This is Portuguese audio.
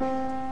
Música